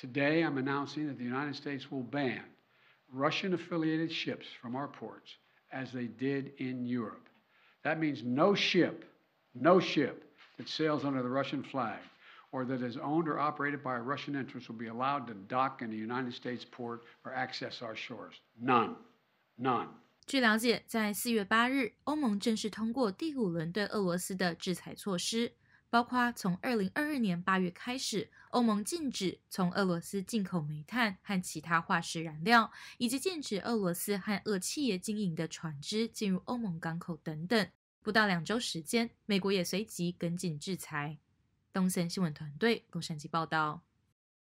Today, I'm announcing that the United States will ban Russian affiliated ships from our ports as they did in Europe. That means no ship, no ship that sails under the Russian flag or that is owned or operated by a Russian interest will be allowed to dock in a United States port or access our shores. None. None. 据了解，在四月八日，欧盟正式通过第五轮对俄罗斯的制裁措施， 包括从二零二二年八月开始，欧盟禁止从俄罗斯进口煤炭和其他化石燃料，以及禁止俄罗斯和俄企业经营的船只进入欧盟港口等等。不到两周时间，美国也随即跟进制裁。东森新闻团队洛杉矶报道。